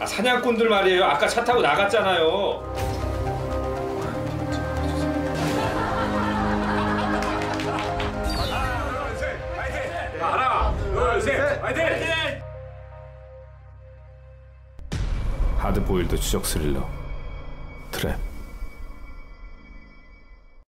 아, 사냥꾼들 말이에요. 아까 차 타고 나갔잖아요. 하나, 둘, 셋, 화이팅! 하드보일드 추적 스릴러 트랩